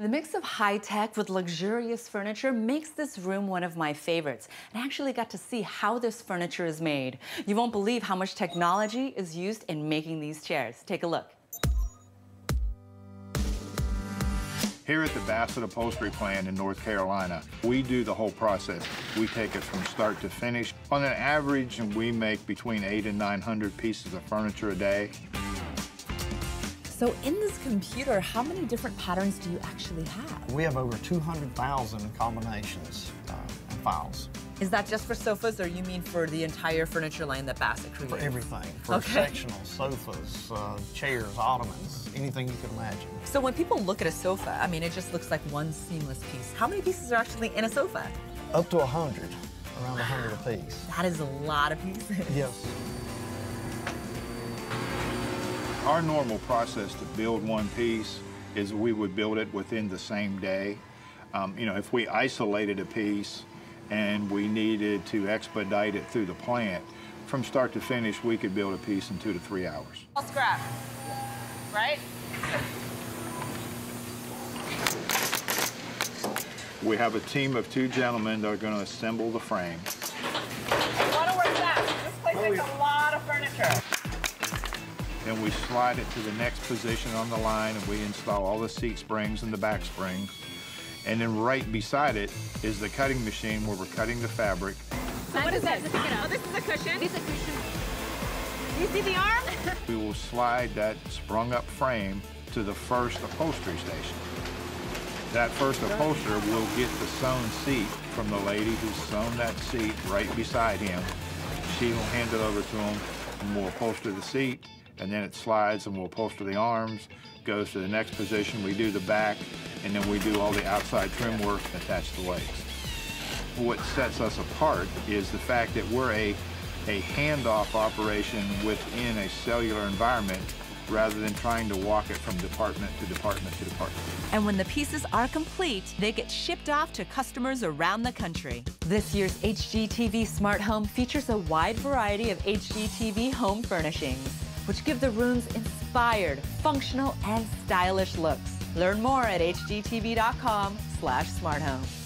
The mix of high tech with luxurious furniture makes this room one of my favorites. I actually got to see how this furniture is made. You won't believe how much technology is used in making these chairs. Take a look. Here at the Bassett Upholstery Plant in North Carolina, we do the whole process. We take it from start to finish. On an average, we make between eight and 900 pieces of furniture a day. So in this computer, how many different patterns do you actually have? We have over 200,000 combinations uh, and files. Is that just for sofas, or you mean for the entire furniture line that Bassett creates? For everything, for Okay. sectional, sofas, uh, chairs, ottomans, anything you can imagine. So when people look at a sofa, I mean, it just looks like one seamless piece. How many pieces are actually in a sofa? Up to 100, around 100 apiece. That is a lot of pieces. Yes. Our normal process to build one piece is we would build it within the same day. Um, you know, if we isolated a piece and we needed to expedite it through the plant, from start to finish, we could build a piece in two to three hours. All scrap, right? We have a team of two gentlemen that are going to assemble the frame. Then we slide it to the next position on the line and we install all the seat springs and the back springs. And then right beside it is the cutting machine where we're cutting the fabric. So what is that? Pick it up. Oh, this is a cushion. This is a cushion. You see the arm? We will slide that sprung up frame to the first upholstery station. That first upholsterer will get the sewn seat from the lady who sewn that seat right beside him. She will hand it over to him and we'll upholster the seat and then it slides and we'll upholster the arms, goes to the next position, we do the back, and then we do all the outside trim work and attach the legs. What sets us apart is the fact that we're a, a handoff operation within a cellular environment rather than trying to walk it from department to department to department. And when the pieces are complete, they get shipped off to customers around the country. This year's HGTV Smart Home features a wide variety of HGTV home furnishings, which give the rooms inspired, functional, and stylish looks. Learn more at hgtv.com slash smarthome.